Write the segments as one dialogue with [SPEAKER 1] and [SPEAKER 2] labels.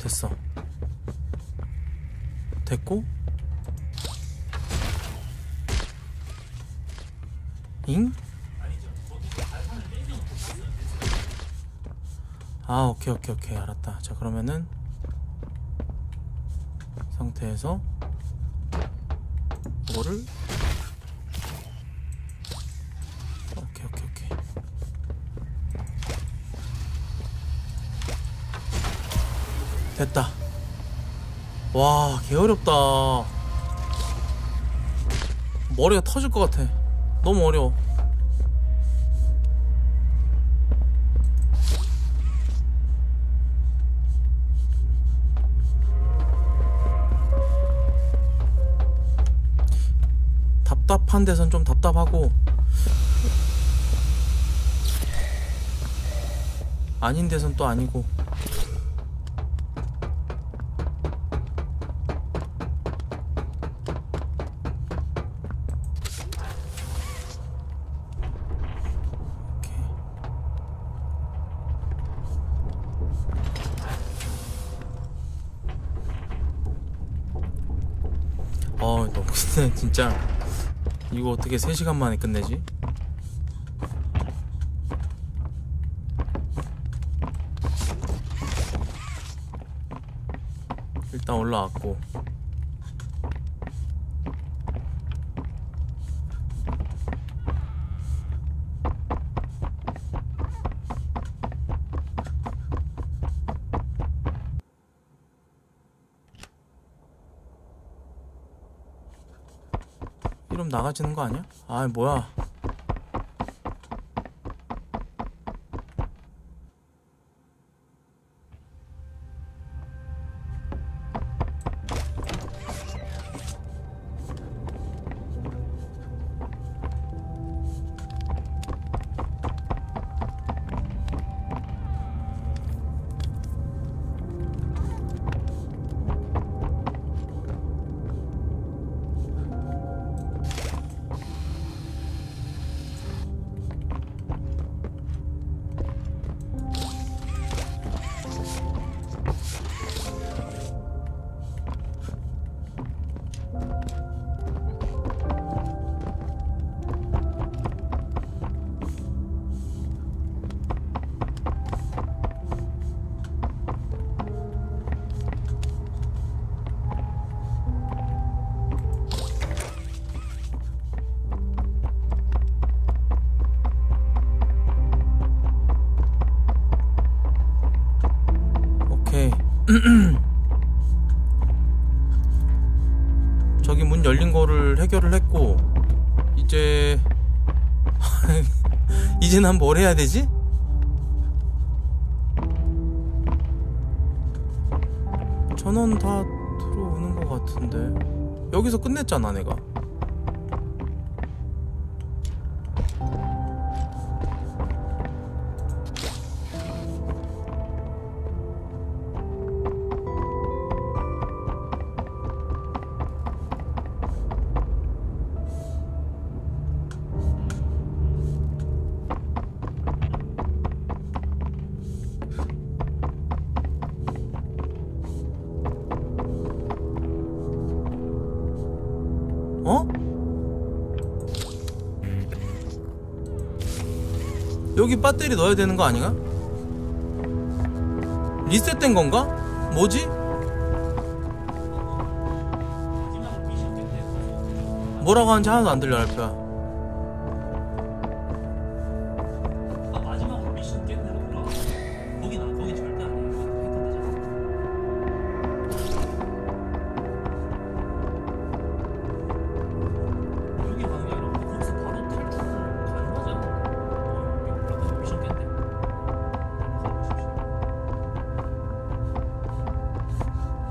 [SPEAKER 1] 됐어. 됐고. 잉? 아 오케이 오케이 오케이. 알았다. 자 그러면은 상태에서 이거를 됐다. 와 개어렵다. 머리가 터질 것 같아. 너무 어려워. 답답한 데선 좀 답답하고. 아닌 데선 또 아니고 오케이. 어, 너 근데 진짜 이거 어떻게 3시간 만에 끝내지? 일단 올라왔고 이러면 나가지는 거 아니야? 아 뭐야 난 뭘 해야 되지? 전원 다 들어오는 것 같은데 여기서 끝냈잖아 내가 여기 배터리 넣어야 되는 거 아닌가? 리셋된 건가? 뭐지? 뭐라고 하는지 하나도 안 들려 알프야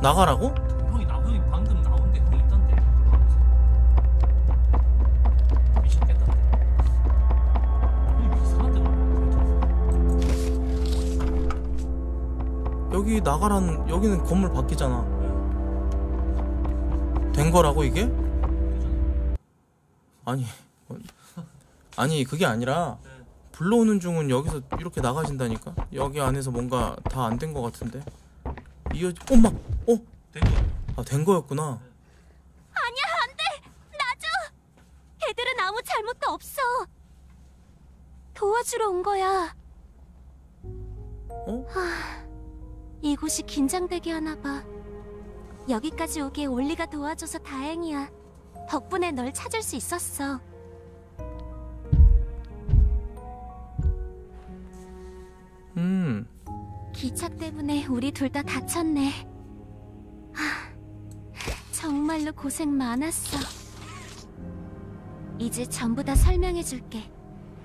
[SPEAKER 1] 나가라고?
[SPEAKER 2] 형이 나 형이 방금 나온데 형이 있던데. 미션 깼던데. 형이 이상한 데로 올라가.
[SPEAKER 1] 여기 나가란 여기는 건물 바뀌잖아 된 거라고 이게? 아니 어, 아니 그게 아니라
[SPEAKER 2] 네.
[SPEAKER 1] 불러오는 중은 여기서 이렇게 나가진다니까 여기 안에서 뭔가 다 안된거 같은데 이어 엄마
[SPEAKER 2] 된
[SPEAKER 1] 거였구나
[SPEAKER 3] 아니야, 안 돼! 놔줘! 애들은 아무 잘못도 없어. 도와주러 온 거야.
[SPEAKER 1] 어?
[SPEAKER 3] 이곳이 긴장되게 하나 봐. 여기까지 오게 올리가 도와줘서 다행이야. 덕분에 널 찾을 수 있었어.
[SPEAKER 1] 음
[SPEAKER 3] 기차 때문에 우리 둘 다 다쳤네. 하, 정말로 고생 많았어. 이제 전부 다 설명해 줄게.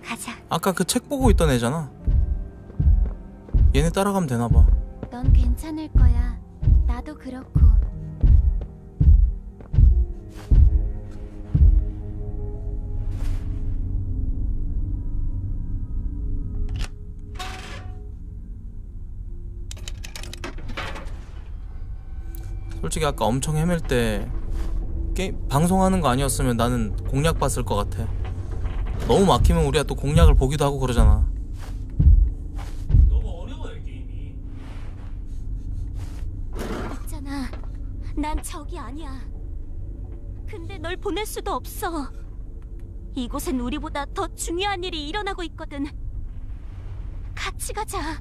[SPEAKER 3] 가자.
[SPEAKER 1] 아까 그 책 보고 있던 애잖아 얘네 따라가면 되나봐
[SPEAKER 3] 넌 괜찮을 거야. 나도 그렇고.
[SPEAKER 1] 솔직히 아까 엄청 헤맬 때 게임 방송하는 거 아니었으면 나는 공략 봤을 것 같아 너무 막히면 우리가 또 공략을 보기도 하고 그러잖아
[SPEAKER 2] 너무 어려워요 게임이.
[SPEAKER 3] 있잖아. 난 적이 아니야. 근데 널 보낼 수도 없어. 이곳엔 우리보다 더 중요한 일이 일어나고 있거든. 같이 가자.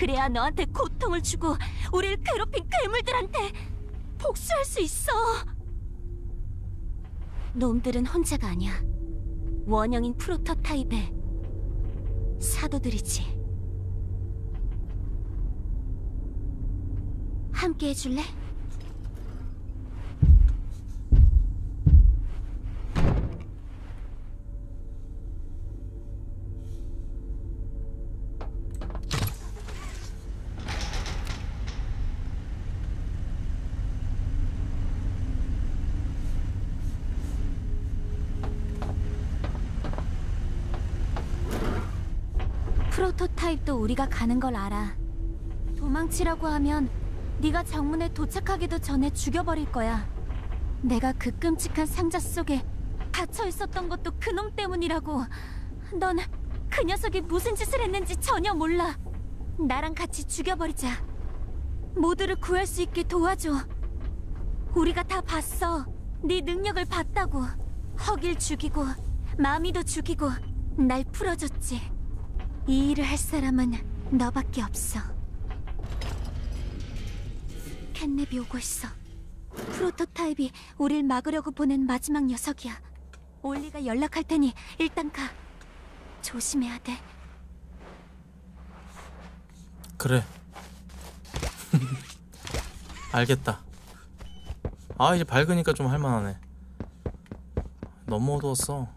[SPEAKER 3] 그래야 너한테 고통을 주고 우릴 괴롭힌 괴물들한테 복수할 수 있어. 놈들은 혼자가 아니야. 원형인 프로토 타입의 사도들이지. 함께 해줄래? 타입도 우리가 가는 걸 알아. 도망치라고 하면 네가 정문에 도착하기도 전에 죽여버릴 거야. 내가 그 끔찍한 상자 속에 갇혀 있었던 것도 그놈 때문이라고. 넌 그 녀석이 무슨 짓을 했는지 전혀 몰라. 나랑 같이 죽여버리자. 모두를 구할 수 있게 도와줘. 우리가 다 봤어. 네 능력을 봤다고. 허길 죽이고 마미도 죽이고 날 풀어줬지. 이 일을 할 사람은 너밖에 없어. 캣냅이 오고 있어. 프로토타입이 우릴 막으려고 보낸 마지막 녀석이야. 올리가 연락할 테니 일단 가. 조심해야 돼.
[SPEAKER 1] 그래 알겠다 아 이제 밝으니까 좀 할만하네 너무 어두웠어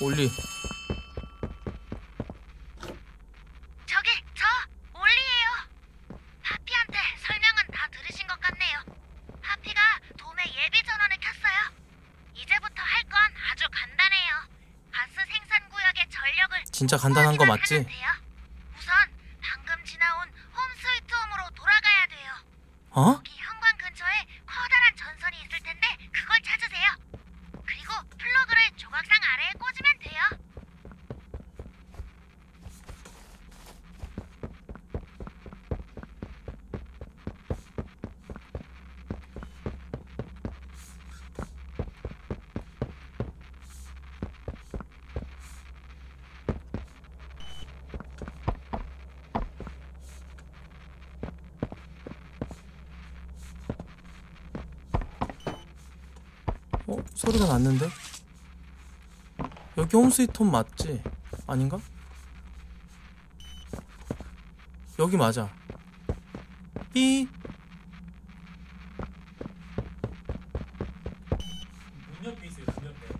[SPEAKER 1] 올리
[SPEAKER 4] 저기 저 올리예요. 하피한테 설명은 다 들으신 것 같네요. 하피가 돔에 예비 전원을 켰어요. 이제부터 할 건 아주 간단해요. 가스 생산 구역의 전력을
[SPEAKER 1] 진짜 간단한 거 맞지?
[SPEAKER 4] 돼요. 우선 방금 지나온 Home Sweet Home으로 돌아가야 돼요.
[SPEAKER 1] 어?
[SPEAKER 4] 거기 현관 근처에 커다란 전선이 있을 텐데 그걸 찾으세요. 그리고 플러그를 조각상 아래에 꽂으면 돼요.
[SPEAKER 1] 어? 났는데? 여기 홈스위트홈 맞지? 아닌가? 여기 맞아 삐
[SPEAKER 2] 문 옆에 있어요 문 옆에.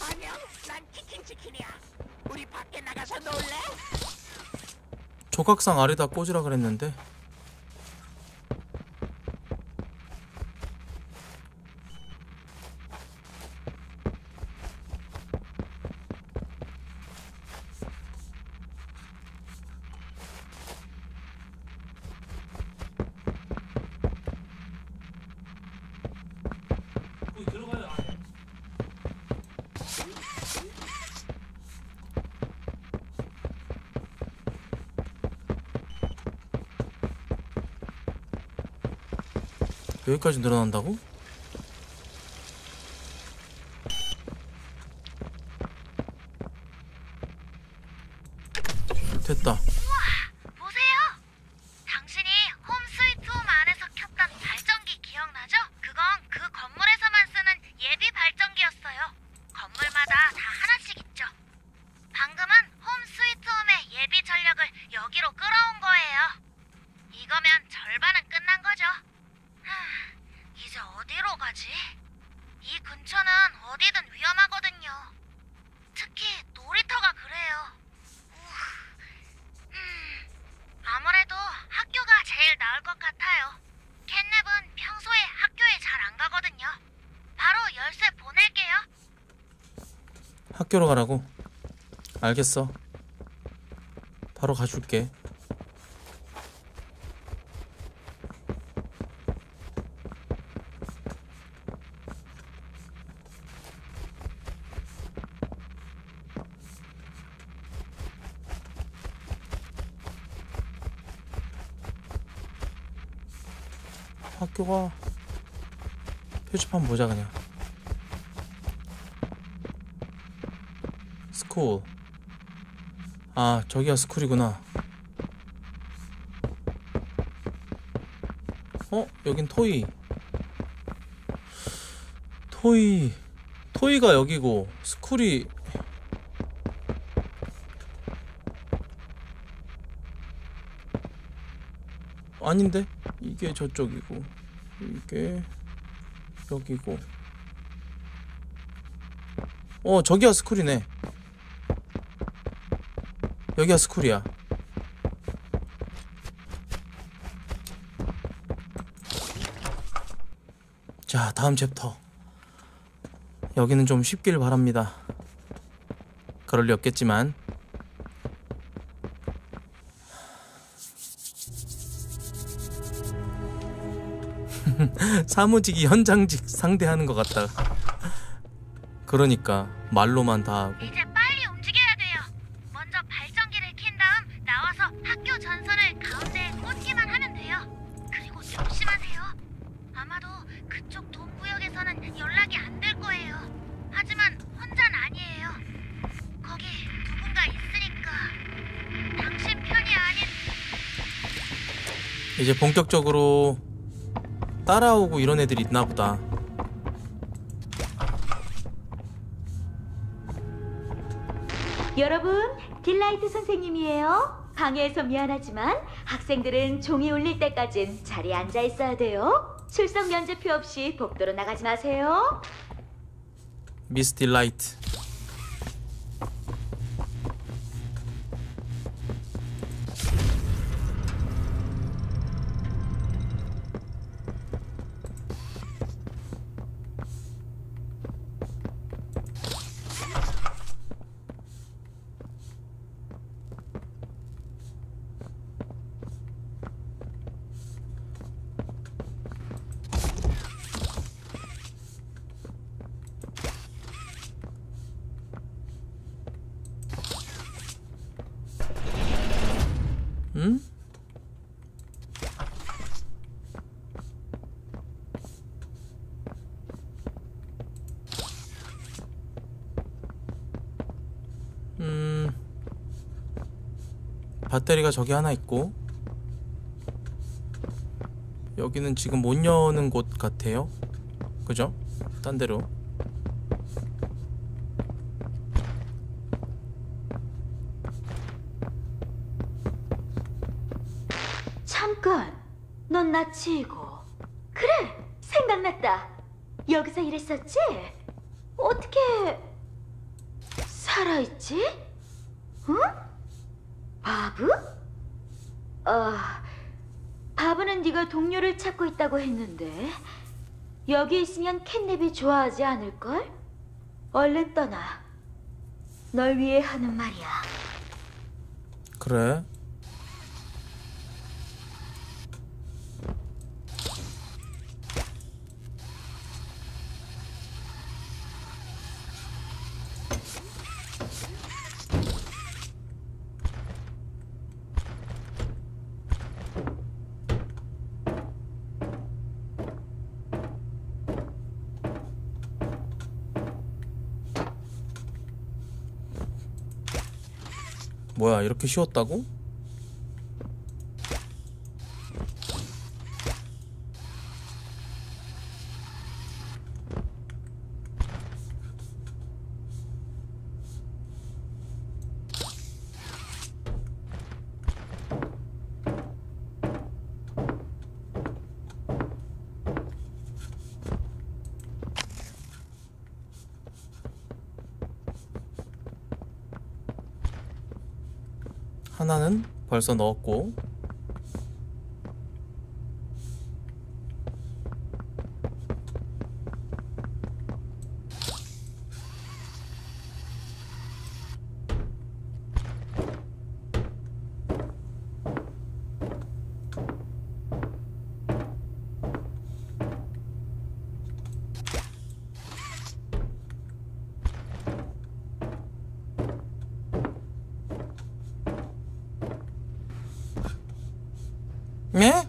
[SPEAKER 5] 안녕, 난 치킨치킨이야. 우리 밖에 나가서 놀래?
[SPEAKER 1] 조각상 아래다 꽂으라 그랬는데 여기까지 늘어난다고? 됐다.
[SPEAKER 4] 보세요. 당신이 홈 스위트 홈 안에서 켰던 발전기 기억나죠? 그건 그 건물에서만 쓰는 예비 발전기였어요. 건물마다 다 하나씩 있죠. 방금은 홈 스위트 홈의 예비 전력을 여기로 끌어온 거예요. 이거면 절반은 끝난 거죠. 하, 이제 어디로 가지? 이 근처는 어디든 위험하거든요. 특히 놀이터가 그래요. 음, 아무래도 학교가 제일 나을 것 같아요. 캣냅은 평소에 학교에 잘 안 가거든요. 바로 열쇠 보낼게요.
[SPEAKER 1] 학교로 가라고. 알겠어. 바로 가줄게. 학교가 표지판 보자 그냥. School. 아, 저기가 school이구나. 어? 여긴 toy. Toy. Toy가 여기고, school이. 아닌데? 이게 저쪽이고, 이게 여기고. 어, 저기가 school이네. 여기가 school이야. 자, 다음 챕터. 여기는 좀 쉽길 바랍니다. 그럴 리 없겠지만. 사무직이 현장직 상대하는 것 같다. 그러니까 말로만 다 하고.
[SPEAKER 4] 이제
[SPEAKER 1] 본격적으로 따라오고 이런 애들이 있나 보다.
[SPEAKER 6] 여러분, 딜라이트 선생님이에요. 방해해서 미안하지만 학생들은 종이 울릴 때까진 자리에 앉아 있어야 돼요. 출석 면제표 없이 복도로 나가지 마세요.
[SPEAKER 1] 미스 딜라이트. 응? 음. 배터리가 저기 하나 있고 여기는 지금 못 여는 곳 같아요. 그죠? 딴 데로.
[SPEAKER 6] 잠깐, 넌 나치고. 그래, 생각났다. 여기서 일했었지? 어떻게 살아있지? 응? 바브? 어, 네가 동료를 찾고 있다고 했는데 여기 있으면 캣냅이 좋아하지 않을걸? 얼른 떠나. 널 위해 하는 말이야.
[SPEAKER 1] 그래. 이렇게 쉬웠다고? 하나는 벌써 넣었고 네?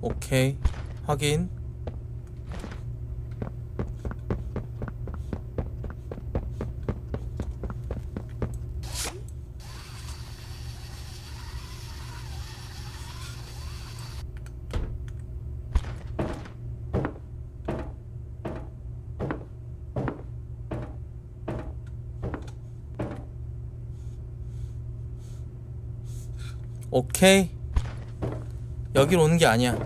[SPEAKER 1] 오케이 확인. 오케이. 여길 오는 게 아니야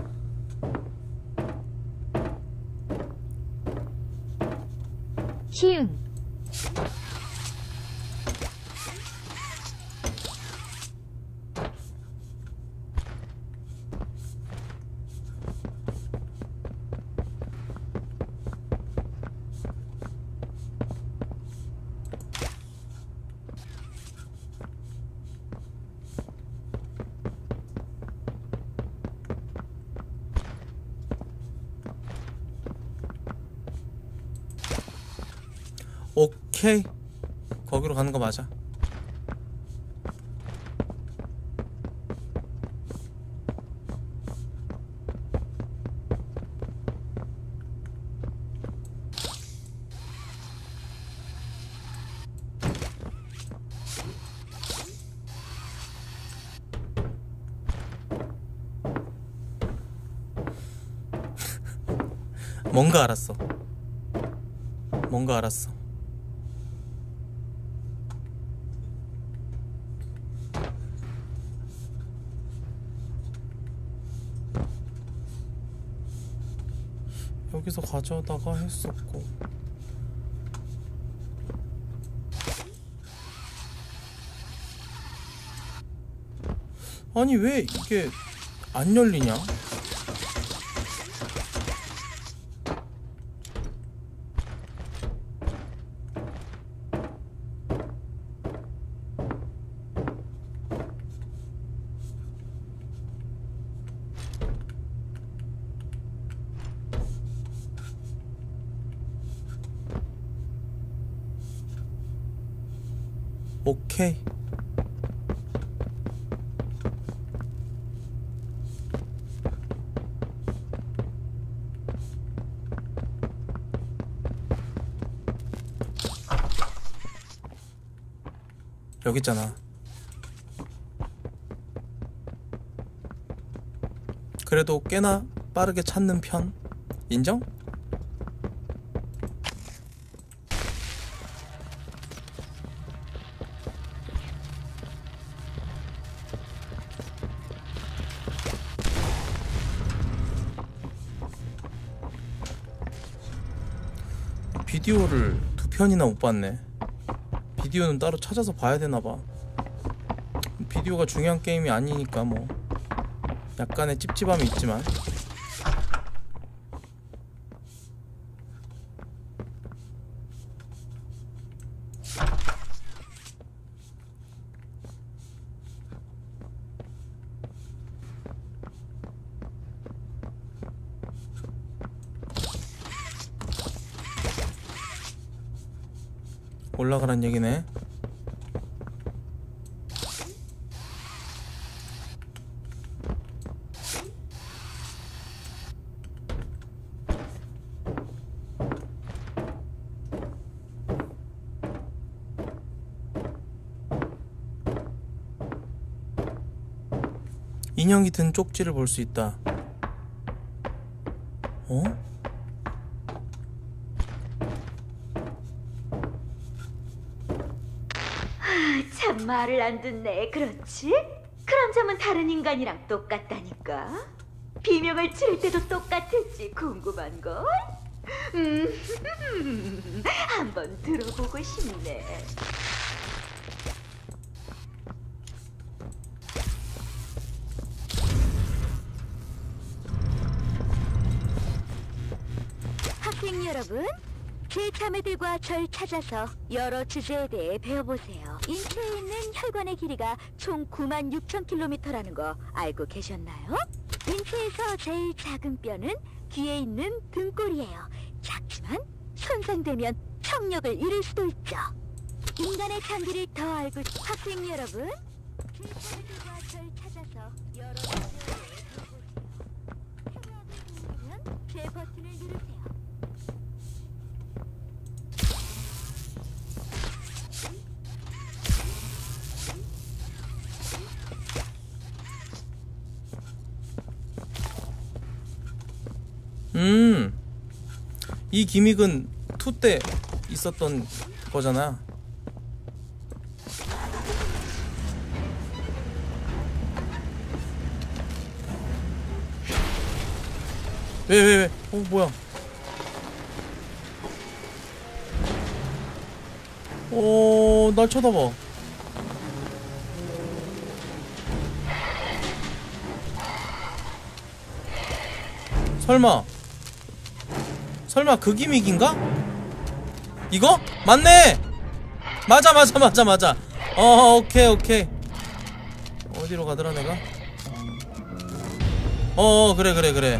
[SPEAKER 3] 희응.
[SPEAKER 1] 오케이. 거기로 가는 거 맞아. 뭔가 알았어. 뭔가 알았어 여기서 가져다가 했었고 아니 왜 이게 안 열리냐? 오케이 여기 있잖아 그래도 꽤나 빠르게 찾는 편 인정? 비디오를 두 편이나 못 봤네. 비디오는 따로 찾아서 봐야 되나 봐. 비디오가 중요한 게임이 아니니까 뭐 약간의 찝찝함이 있지만 얘기네 인형이 든 쪽지를 볼 수 있다 어?
[SPEAKER 7] 말을 안 듣네. 그렇지? 그런 점은 다른 인간이랑 똑같다니까. 비명을 지를 때도 똑같을지 궁금한 걸. 음, 한번 들어보고 싶네.
[SPEAKER 6] 학생 여러분, 제 자매들과 절 찾아서 여러 주제에 대해 배워보세요. 인체에 있는 혈관의 길이가 총 9만 6천 킬로미터라는 거 알고 계셨나요? 인체에서 제일 작은 뼈는 귀에 있는 등골이에요. 작지만 손상되면 청력을 잃을 수도 있죠. 인간의 장기를 더 알고 싶- 학생 여러분, 제 자매들과 절 찾아서 여러 주제에 대해 배워보세요. 청력을 잃으면 제 버튼
[SPEAKER 1] 음. 이 기믹은 2때 있었던 거잖아. 왜, 왜, 왜? 어, 뭐야? 어, 날 쳐다봐. 설마 설마 그 기믹인가? 이거? 맞네! 맞아 맞아 맞아 맞아 어 오케이 오케이 어디로 가더라 내가? 어 그래 그래 그래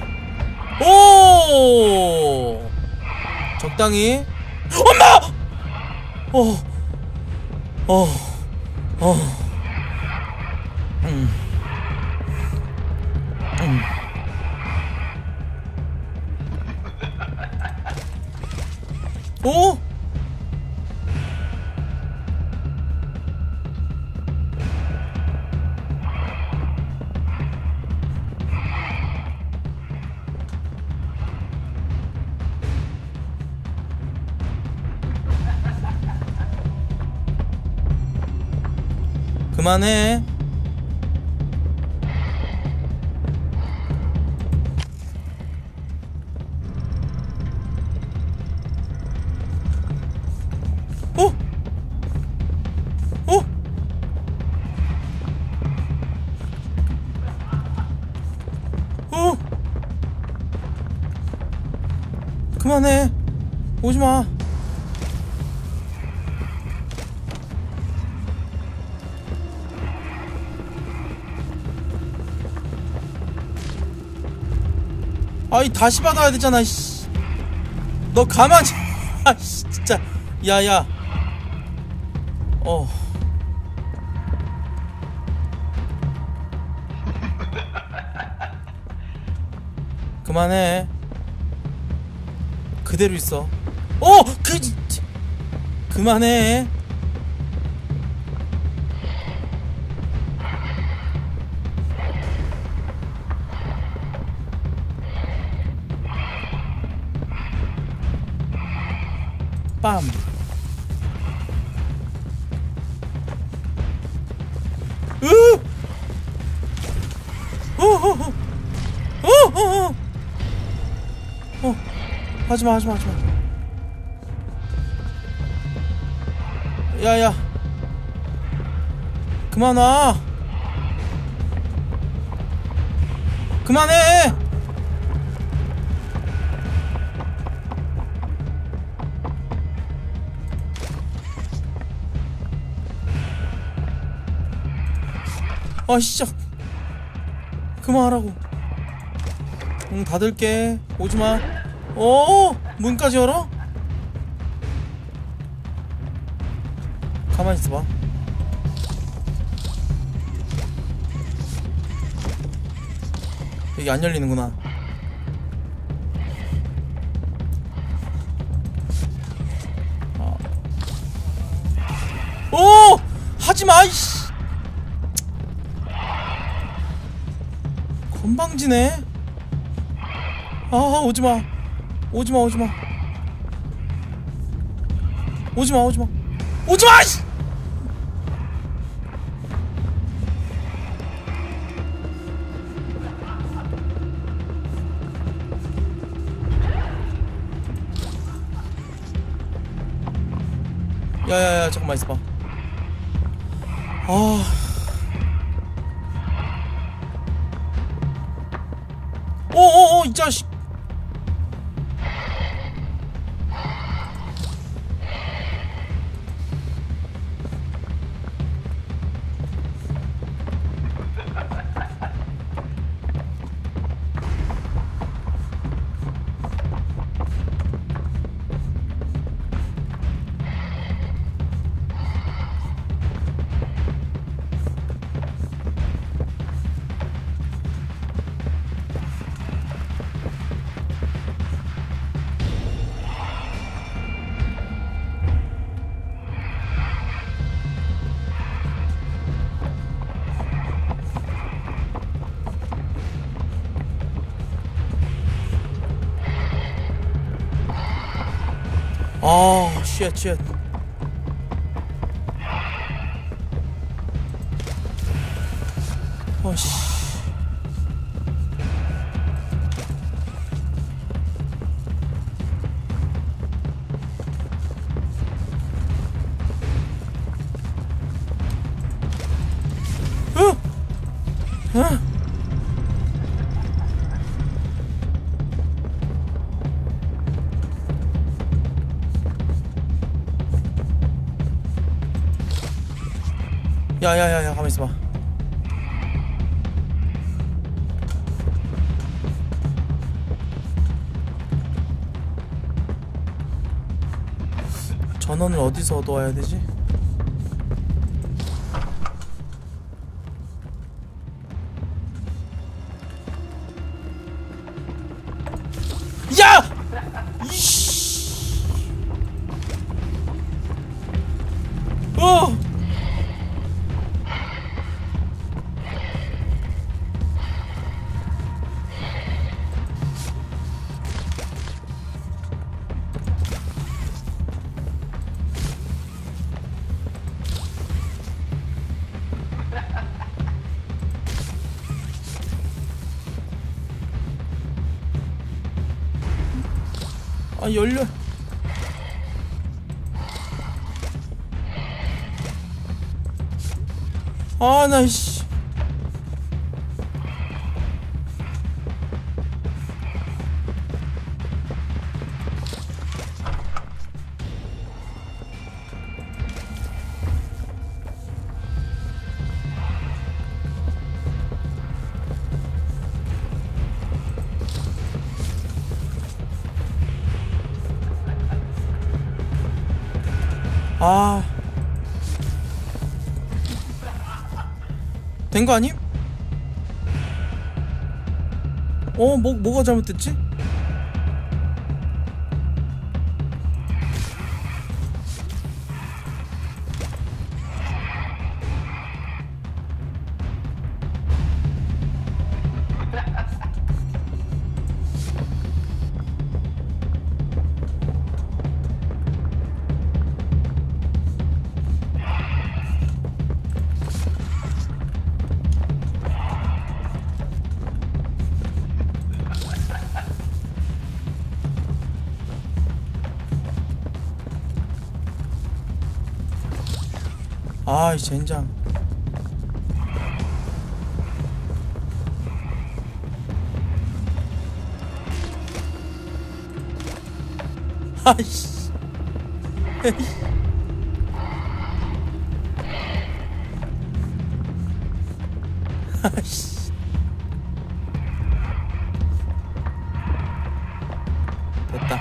[SPEAKER 1] 오 적당히 엄마! 어 어, 어, 그만해. 아이 다시 받아야 되잖아. 씨. 너 가만히. 아씨 진짜. 야야. 어. 그만해. 그대로 있어. 어! 그 그만해. 빰. 으! 어, 어, 어. 어, 어, 어. 어. 하지 마, 하지 마, 하지 마. 야, 야. 그만 와. 그만해. 아 진짜. 그만하라고. 응 닫을게. 오지마. 어 문까지 열어? 가만히 있어봐. 여기 안 열리는구나 건방지네. 아 오지마. 오지마 오지마. 오지마 오지마. 오지마 씨! 야야야 잠깐만 있어봐 이 자식 아, 어디서 얻어와야 되지? 열려 아나 씨. 된 거 아님? 어, 뭐, 뭐가 잘못됐지? 젠장. 아이씨. 아이씨. 됐다.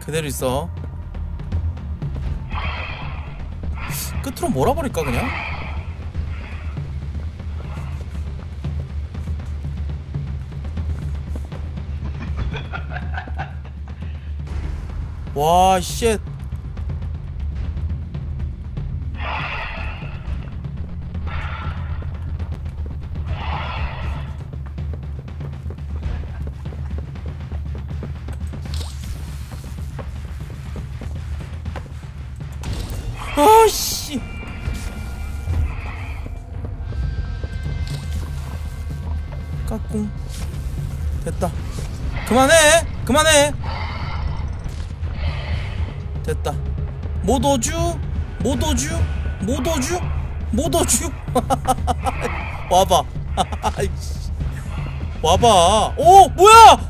[SPEAKER 1] 그대로 있어 끝으로 몰아버릴까 그냥? 와, 쉣. 와봐. 와봐. 오 뭐야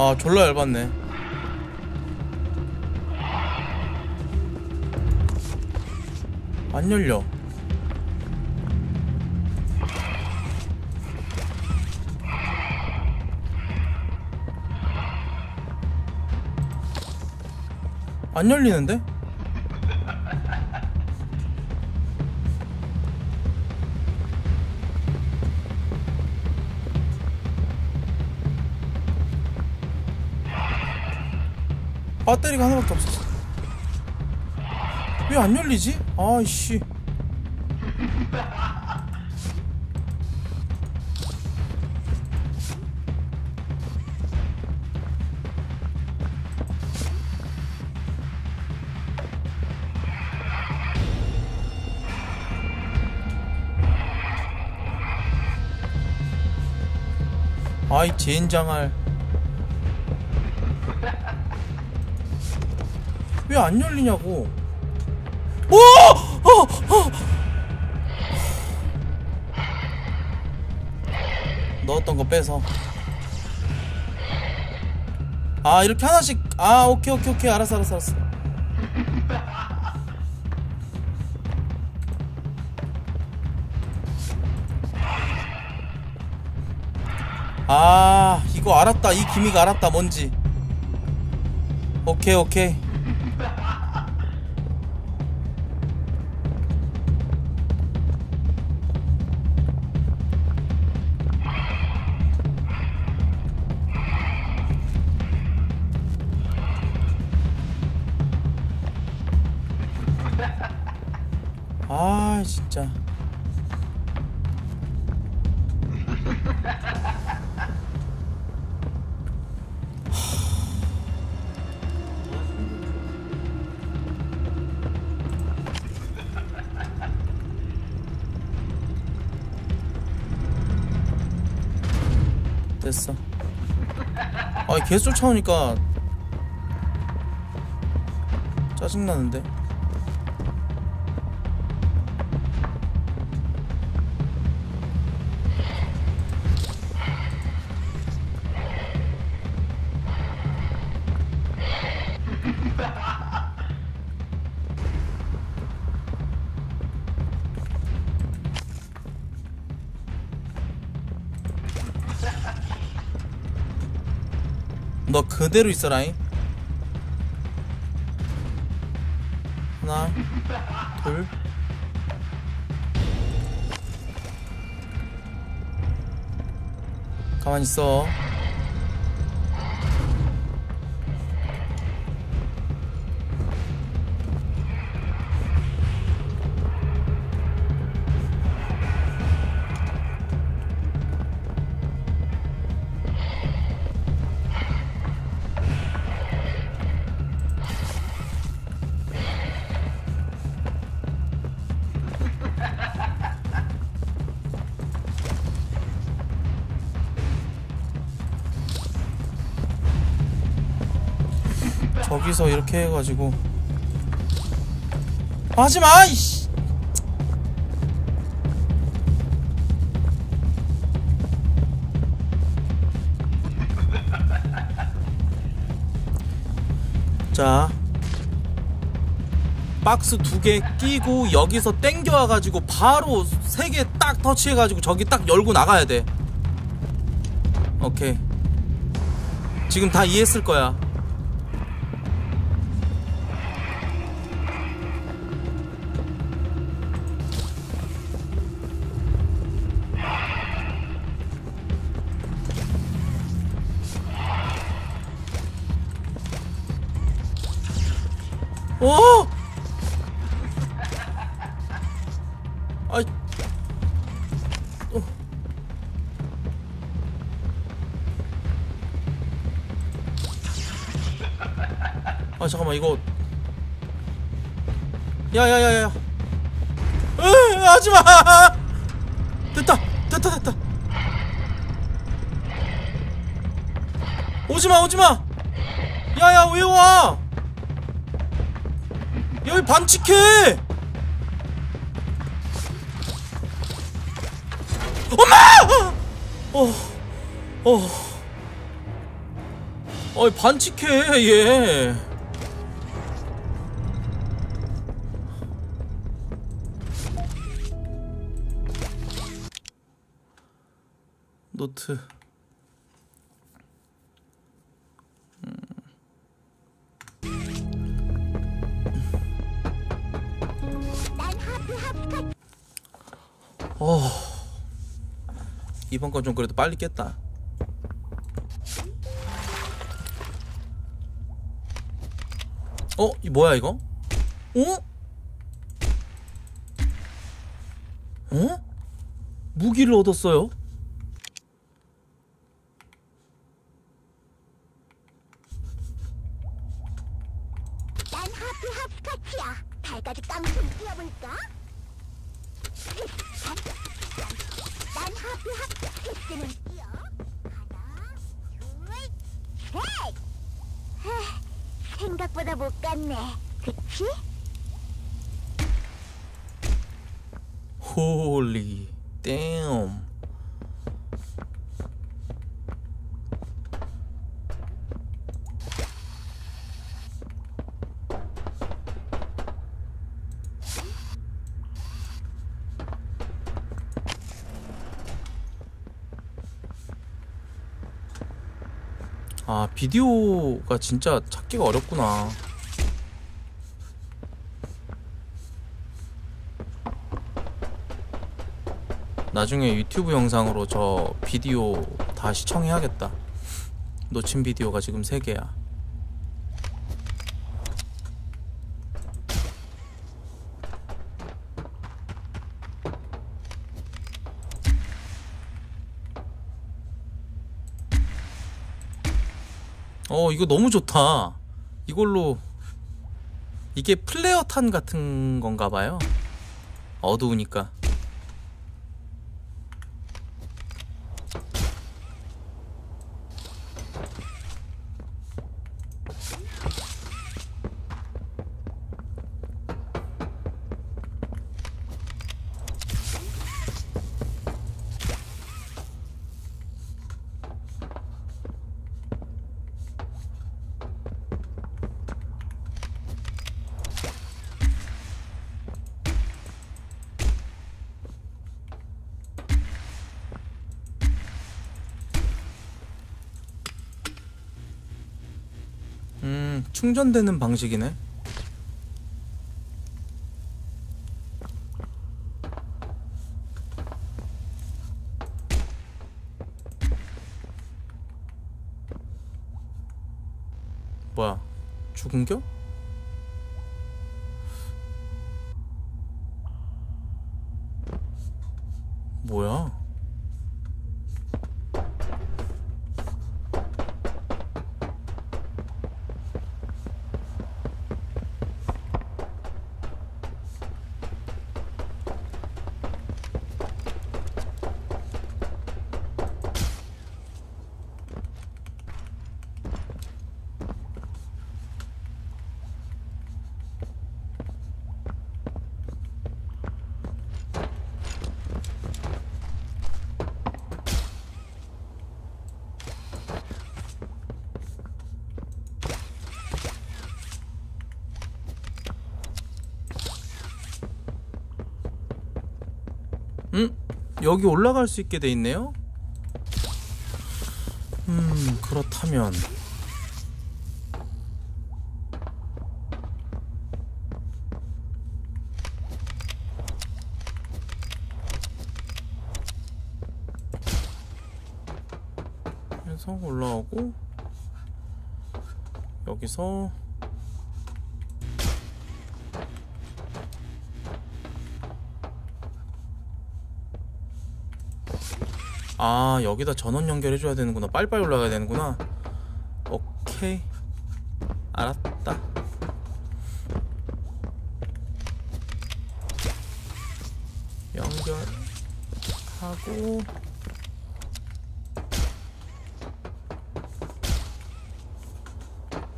[SPEAKER 1] 아 졸라 열받네 안 열려 안 열리는데? 배터리가 하나밖에 없었어. 왜 안 열리지? 아이씨. 아이 젠장할. 왜 안 열리냐고. 오! 어! 어! 넣었던 거 빼서. 아, 이렇게 하나씩. 아, 오케이, 오케이, 오케이. 알았어, 알았어, 알았어. 아, 이거 알았다. 이 기미가 알았다. 뭔지. 오케이, 오케이. 진짜. 됐어. 아 계속 쫓아오니까 짜증나는데 그대로 있어라잉 하나 둘. 가만히 있어 저기서 이렇게 해가지고 하지마 이씨 자 박스 두 개 끼고 여기서 땡겨 와가지고 바로 세 개 딱 터치해가지고 저기 딱 열고 나가야 돼. 오케이. 지금 다 이해했을 거야. 잠깐만 이거 야야야야 으 하지마 됐다 됐다 됐다 오지마 오지마 야야 왜와 여기 반칙해! 엄마! 어, 어. 어이, 반칙해, 얘. 노트. 어. 이번 건 좀 그래도 빨리 깼다. 어? 이 뭐야 이거? 어? 어? 무기를 얻었어요?
[SPEAKER 6] 난 하프 합스카치야. 달까지 깡통 뛰어볼까? 난 하프 합스카치는 뛰어. 하나, 둘, 셋. 하, 생각보다 못 갔네. 그치?
[SPEAKER 1] 홀리 댐 아 비디오가 진짜 찾기가 어렵구나 나중에 유튜브 영상으로 저 비디오 다 시청해야겠다. 놓친 비디오가 지금 3개야. 어, 이거 너무 좋다. 이걸로 이게 플레어 탄 같은 건가 봐요. 어두우니까. 음, 충전되는 방식이네. 뭐야? 죽은겨? 여기 올라갈 수 있게 돼 있네요. 음, 그렇다면 해서 올라오고 여기서 아 여기다 전원 연결해줘야 되는구나. 빨리빨리 올라가야 되는구나. 오케이. 알았다. 연결하고.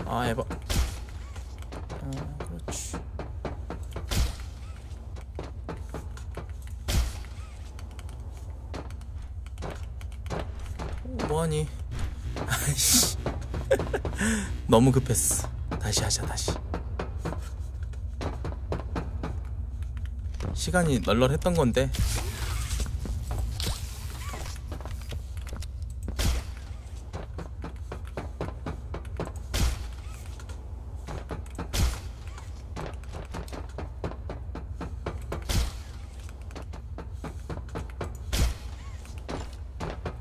[SPEAKER 1] 아 에바 어 그렇지 어, 뭐하니 아이씨 너무 급했어. 다시 하자 다시. 시간이 널널했던 건데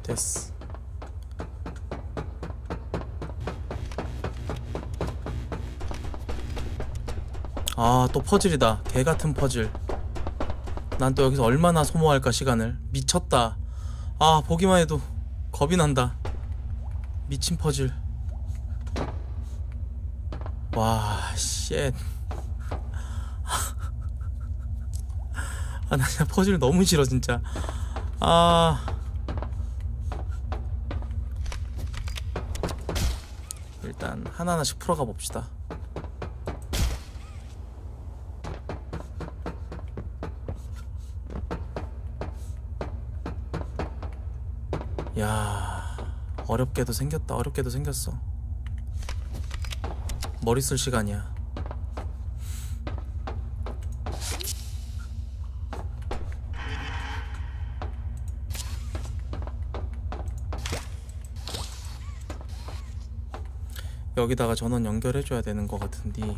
[SPEAKER 1] 됐어 아 또 퍼즐이다. 개같은 퍼즐. 난 또 여기서 얼마나 소모할까 시간을. 미쳤다. 아 보기만 해도 겁이 난다. 미친 퍼즐. 와 shit. 아 나 진짜 퍼즐 너무 싫어 진짜. 아. 일단 하나하나씩 풀어가 봅시다 야 어렵게도 생겼다 어렵게도 생겼어. 머리 쓸 시간이야. 여기다가 전원 연결해줘야 되는 것 같은데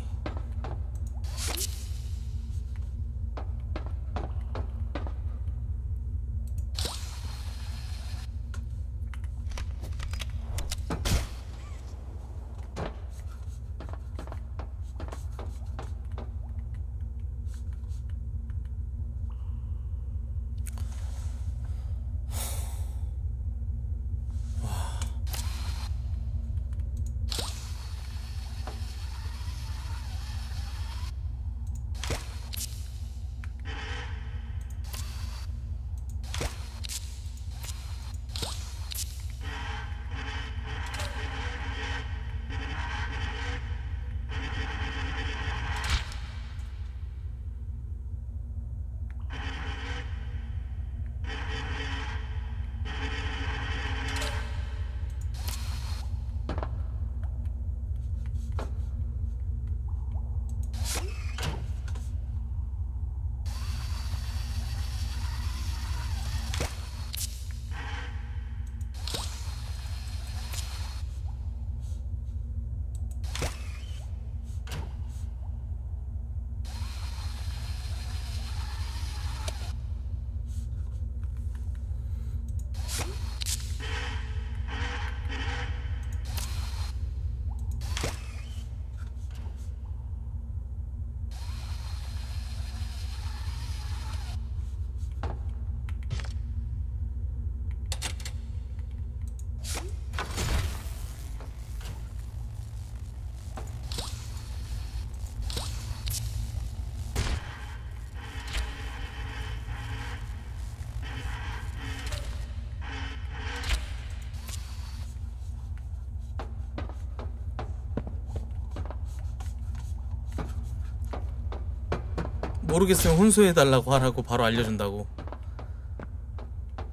[SPEAKER 1] 모르겠으면 혼수해달라고 하라고 바로 알려준다고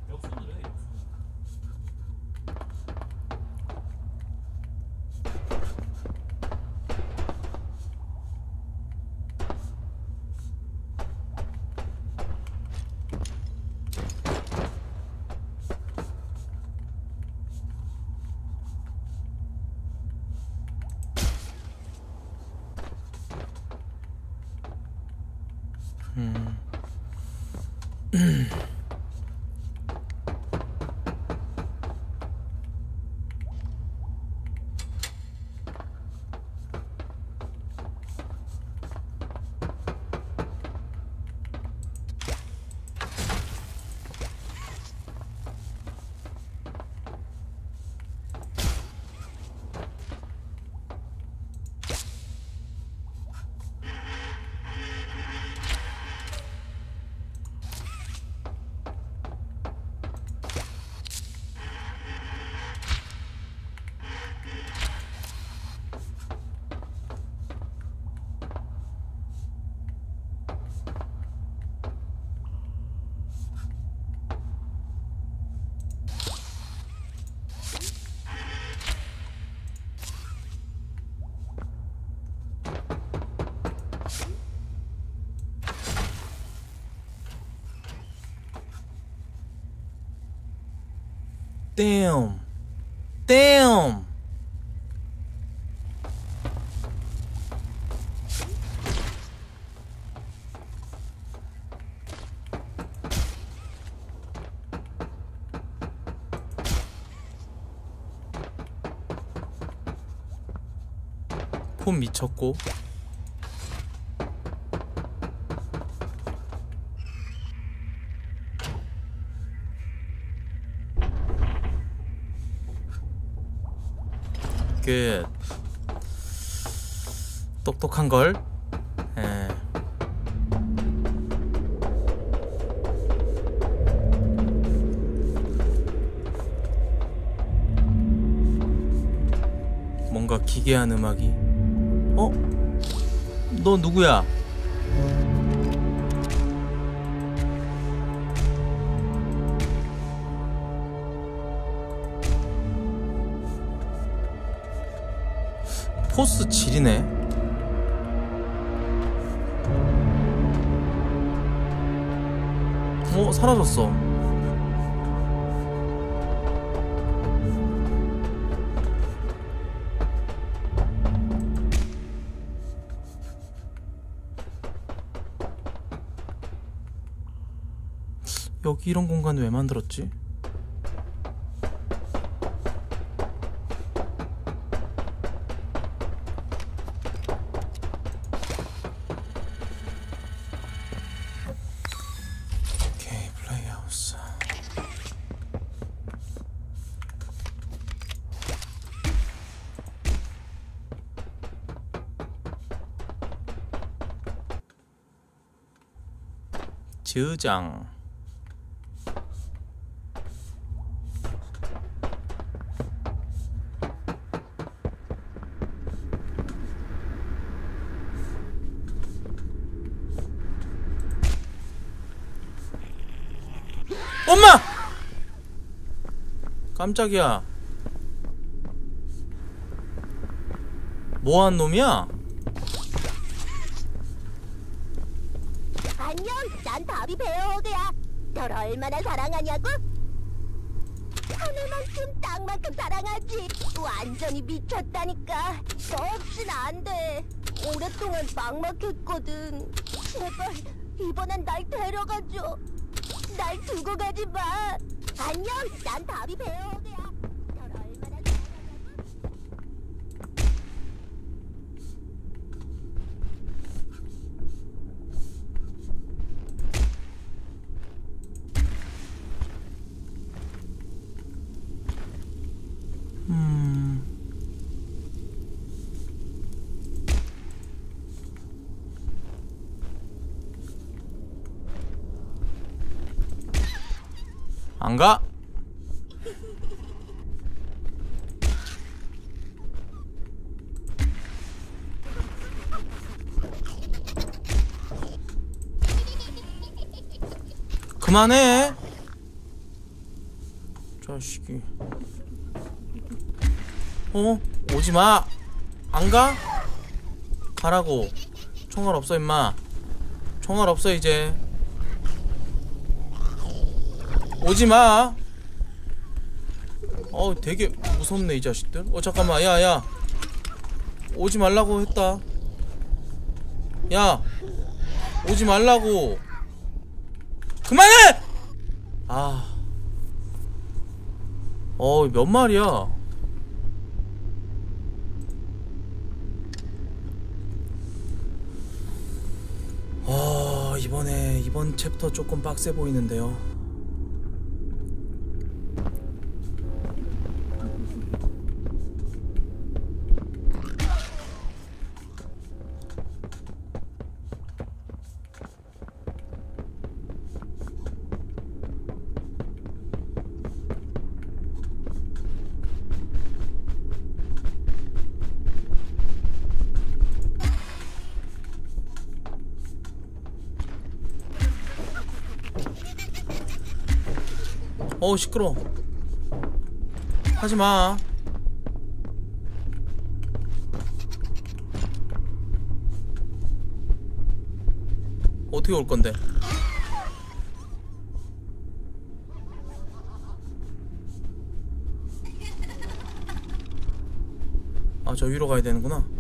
[SPEAKER 2] 역순을 해 역순
[SPEAKER 1] damn damn 폰 미쳤고 끝 똑똑한 걸 예. 뭔가 기괴한 음악이 어? 너 누구야? 포스 지리네. 어, 사라졌어. 여기 이런 공간 왜 만들었지? 오케이 플레이하우스 저장 엄마! 깜짝이야. 뭐한 놈이야?
[SPEAKER 6] 안녕, 난 다비 베어호그야. 널 얼마나 사랑하냐고? 하늘만큼 땅만큼 사랑하지. 완전히 미쳤다니까. 너 없진 안 돼. 오랫동안 막막했거든. 제발 이번엔 날 데려가줘. 날 두고 가지 마. 안녕, 난 다비 베어호그야. 널 얼마나 사랑하냐고?
[SPEAKER 1] 음. 안 가? 그만해. 자식이. 어? 오지 마. 안 가? 가라고. 총알 없어 임마. 총알 없어 이제. 오지 마. 어, 되게 무섭네 이 자식들. 어 잠깐만, 야, 야. 오지 말라고 했다. 야, 오지 말라고. 그만해! 아. 어, 몇 마리야? 아, 이번에, 이번 챕터 조금 빡세 보이는데요. 어우, 시끄러. 하지 마. 어떻게 올 건데? 아, 저 위로 가야 되는구나.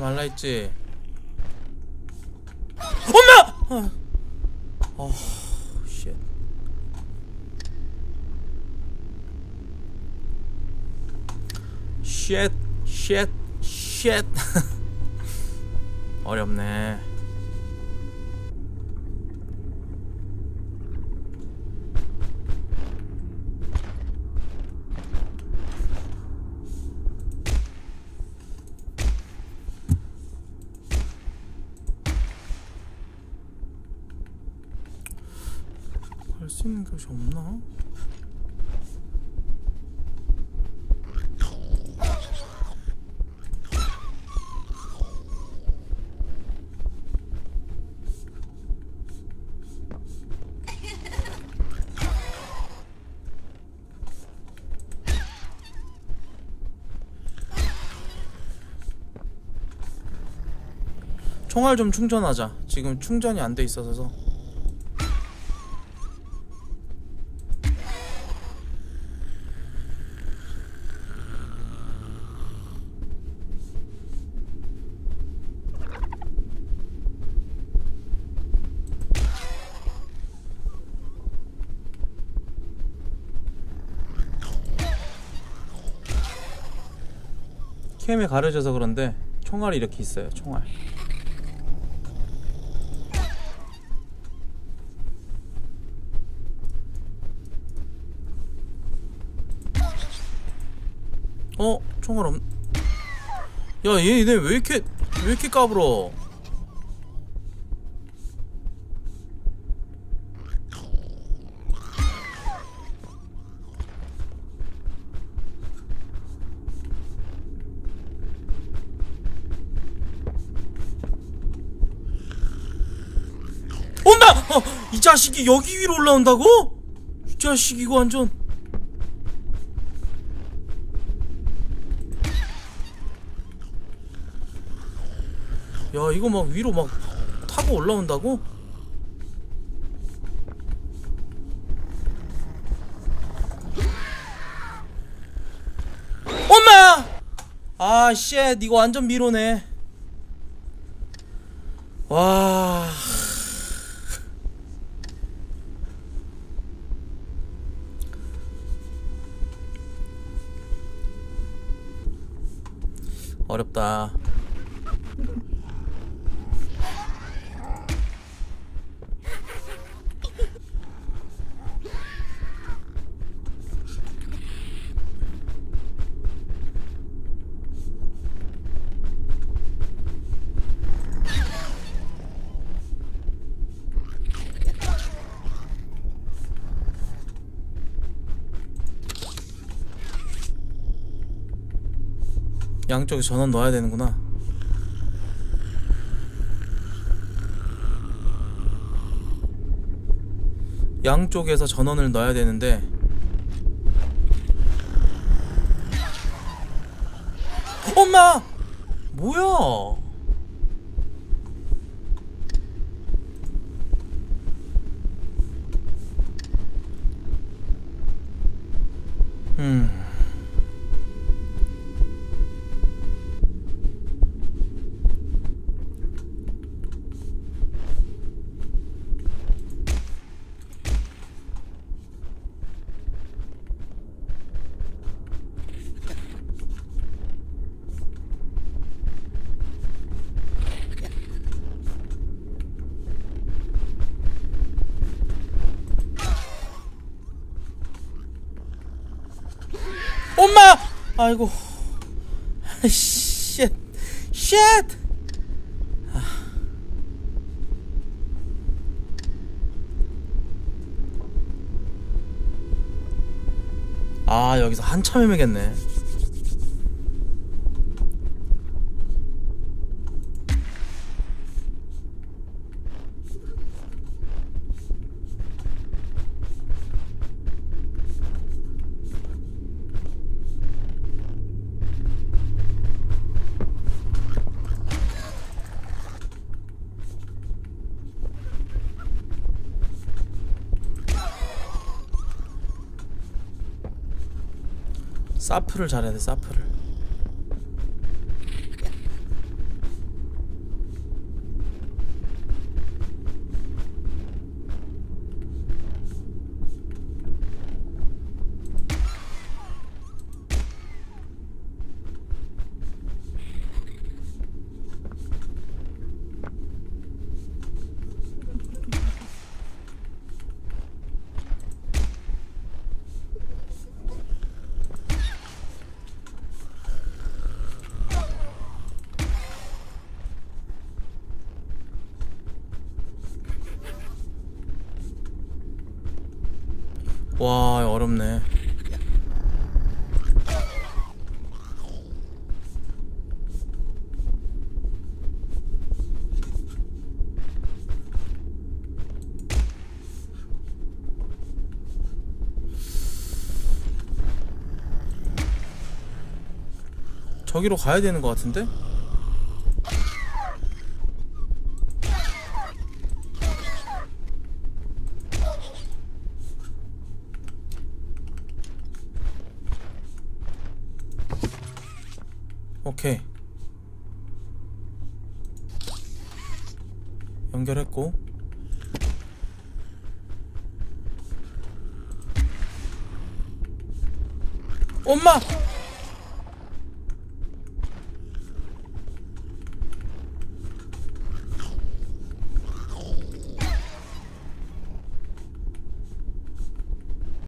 [SPEAKER 1] 말라 했지 엄마! 아. 어, 쉣. 쉣, 쉣, 쉣. 어렵네. 할 수 있는 것이 없나? 총알 좀 충전하자. 지금 충전이 안 돼 있어서. 캠에 가려져서 그런데 총알이 이렇게 있어요. 총알. 총알 없... 야, 얘, 얘네 왜 이렇게, 왜 이렇게 까불어? 엄마! 어, 이 자식이 여기 위로 올라온다고? 이 자식 이거 완전... 야 이거 막 위로 막 타고 올라온다고? 엄마! 아쉣 이거 완전 미로네 와 어렵다 양쪽에 전원 넣어야 되는구나. 양쪽에서 전원을 넣어야 되는데 엄마! 뭐야? 음. 엄마! 아이고. 쉣. 쉣. 아, 여기서 한참 헤매겠네. 사프를 잘해야 돼, 사프를. 와, 어렵네. 저기로 가야 되는 것 같은데?